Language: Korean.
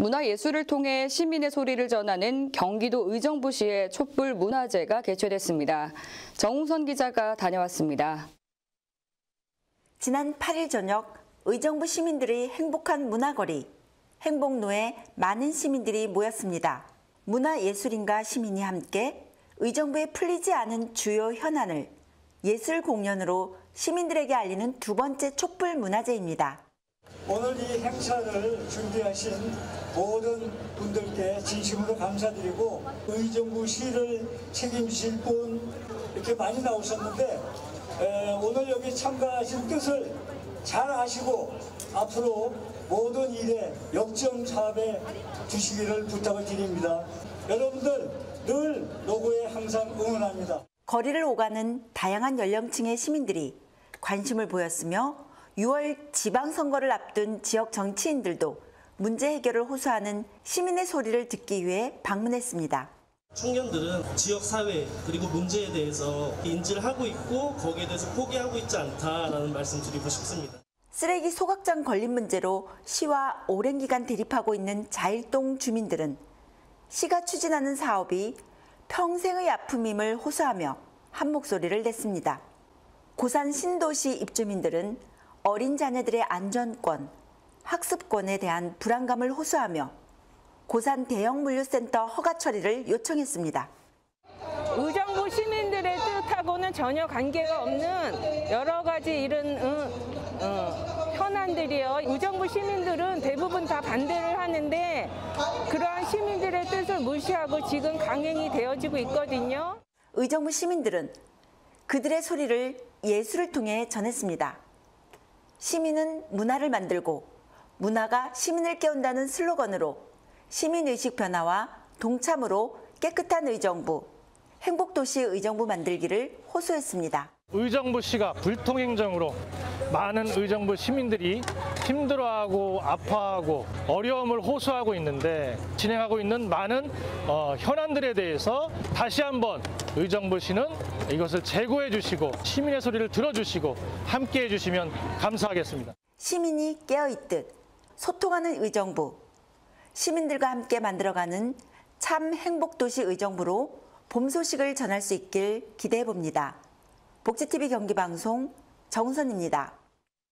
문화예술을 통해 시민의 소리를 전하는 경기도 의정부시의 촛불 문화제가 개최됐습니다. 정우선 기자가 다녀왔습니다. 지난 8일 저녁 의정부 시민들의 행복한 문화거리, 행복로에 많은 시민들이 모였습니다. 문화예술인과 시민이 함께 의정부에 풀리지 않은 주요 현안을 예술 공연으로 시민들에게 알리는 두 번째 촛불 문화제입니다. 오늘 이 행사를 준비하신 모든 분들께 진심으로 감사드리고 의정부시를 책임질 분 이렇게 많이 나오셨는데 에, 오늘 여기 참가하신 뜻을 잘 아시고 앞으로 모든 일에 역점사업에 주시기를 부탁을 드립니다. 여러분들 늘 노고에 항상 응원합니다. 거리를 오가는 다양한 연령층의 시민들이 관심을 보였으며 6월 지방선거를 앞둔 지역 정치인들도 문제 해결을 호소하는 시민의 소리를 듣기 위해 방문했습니다. 청년들은 지역 사회 그리고 문제에 대해서 인지를 하고 있고 거기에 대해서 포기하고 있지 않다라는 말씀 드리고 싶습니다. 쓰레기 소각장 걸린 문제로 시와 오랜 기간 대립하고 있는 자일동 주민들은 시가 추진하는 사업이 평생의 아픔임을 호소하며 한 목소리를 냈습니다. 고산 신도시 입주민들은 어린 자녀들의 안전권, 학습권에 대한 불안감을 호소하며 고산 대형 물류센터 허가 처리를 요청했습니다. 의정부 시민들의 뜻하고는 전혀 관계가 없는 여러 가지 이런 어, 어, 현안들이요. 의정부 시민들은 대부분 다 반대를 하는데 그러한 시민들의 뜻을 무시하고 지금 강행이 되어지고 있거든요. 의정부 시민들은 그들의 소리를 예술을 통해 전했습니다. 시민은 문화를 만들고 문화가 시민을 깨운다는 슬로건으로 시민의식 변화와 동참으로 깨끗한 의정부, 행복도시 의정부 만들기를 호소했습니다. 의정부 시가 불통행정으로 많은 의정부 시민들이 힘들어하고 아파하고 어려움을 호소하고 있는데 진행하고 있는 많은 어, 현안들에 대해서 다시 한번 의정부시는 이것을 제고해 주시고 시민의 소리를 들어주시고 함께 해 주시면 감사하겠습니다. 시민이 깨어있듯 소통하는 의정부, 시민들과 함께 만들어가는 참 행복도시 의정부로 봄 소식을 전할 수 있길 기대해 봅니다. 복지TV 경기방송 정선입니다.